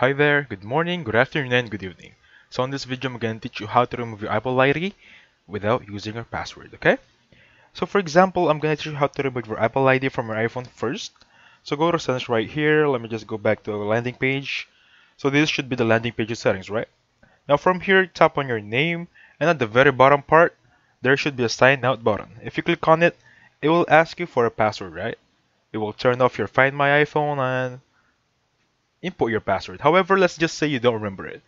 Hi there, good morning, good afternoon, and good evening. So in this video, I'm going to teach you how to remove your Apple ID without using your password, okay? So for example, I'm going to teach you how to remove your Apple ID from your iPhone first. So go to settings right here. Let me just go back to the landing page. So this should be the landing page settings, right? Now from here, tap on your name, and at the very bottom part, there should be a sign out button. If you click on it, it will ask you for a password, right? It will turn off your Find My iPhone and input your password. However, let's just say you don't remember it.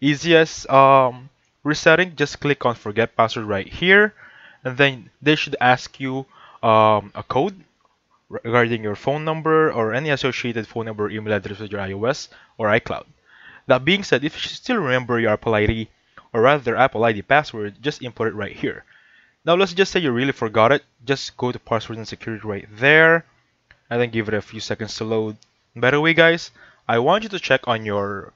Easiest um, resetting, just click on forget password right here and then they should ask you um, a code regarding your phone number or any associated phone number or email address with your iOS or iCloud. That being said, if you still remember your Apple ID or rather Apple ID password, just input it right here. Now let's just say you really forgot it. Just go to password and security right there and then give it a few seconds to load. By the way guys, I want you to check on your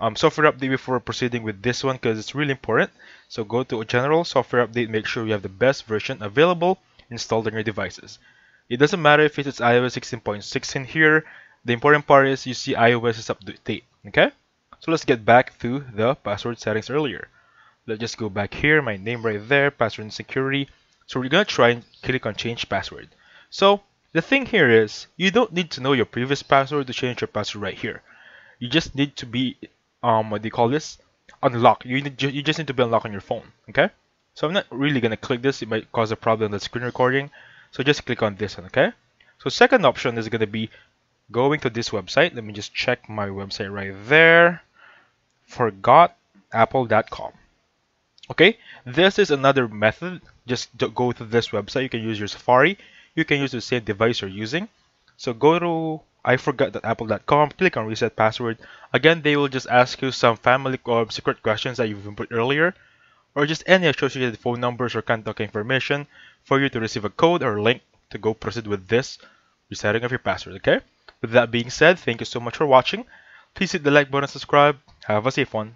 um, software update before proceeding with this one because it's really important. So go to general software update, make sure you have the best version available installed on your devices. It doesn't matter if it's iOS 16.6 in here. The important part is you see iOS is up to date. Okay? So let's get back to the password settings earlier. Let's just go back here, my name right there, password and security. So we're gonna try and click on change password. So the thing here is, you don't need to know your previous password to change your password right here. You just need to be, um, what do you call this? Unlock. You need, you just need to be unlocked on your phone. Okay. So I'm not really gonna click this. It might cause a problem on the screen recording. So just click on this one. Okay. So second option is gonna be going to this website. Let me just check my website right there. Forgotapple.com. Okay. This is another method. Just go to this website. You can use your Safari you can use the same device you're using. So go to iforgot.apple.com, click on reset password. Again, they will just ask you some family or secret questions that you've input earlier, or just any associated phone numbers or contact information for you to receive a code or link to go proceed with this resetting of your password, okay? With that being said, thank you so much for watching. Please hit the like button and subscribe. Have a safe one.